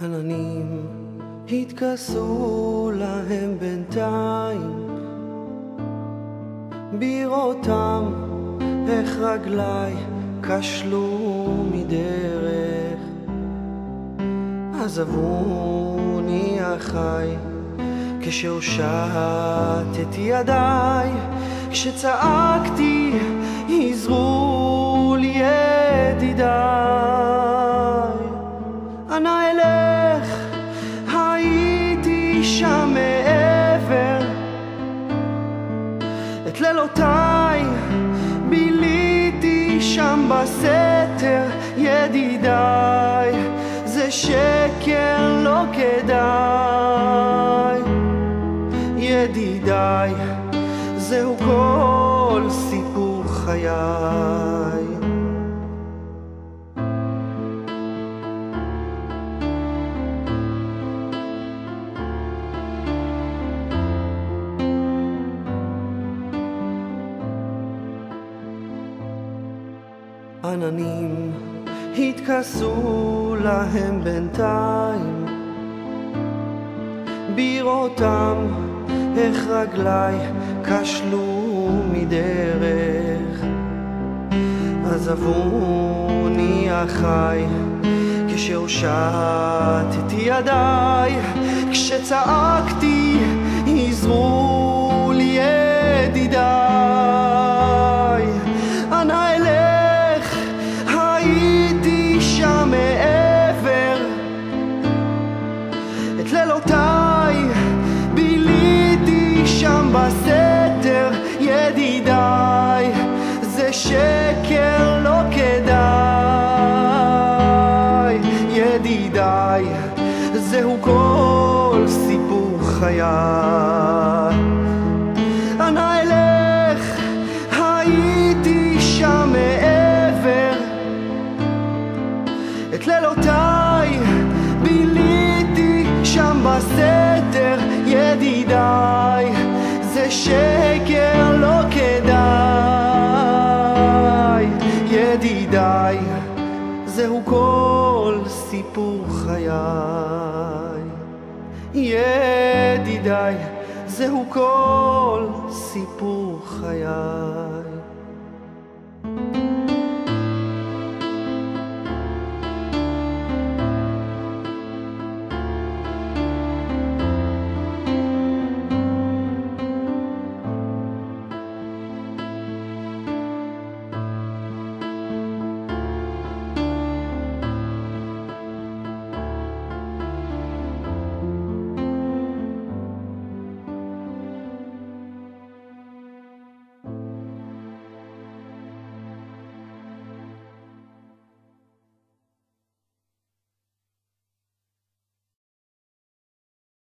עננים התכסו להם בינתיים. בראותם איך רגליי כשלו מדרך. עזבוני אחי כשהושטתי ידיי כשצעקתי עזרו שם מעבר. את לילותיי ביליתי שם בסתר ידידיי זה שקר לא כדאי. ידידיי זהו כל סיפור חיי עננים התכסו להם בינתיים. בראותם איך רגליי כשלו מדרך. עזבוני אחי כשהושטתי ידיי כשצעקתי הייתי שם מעבר. את לילותיי ביליתי שם בסתר. ידידיי זה שקר לא כדאי. ידידיי זהו כל סיפור חיי בסתר ידידיי זה שקר לא כדאי. ידידיי זהו כל סיפור חיי. ידידיי זהו כל סיפור חיי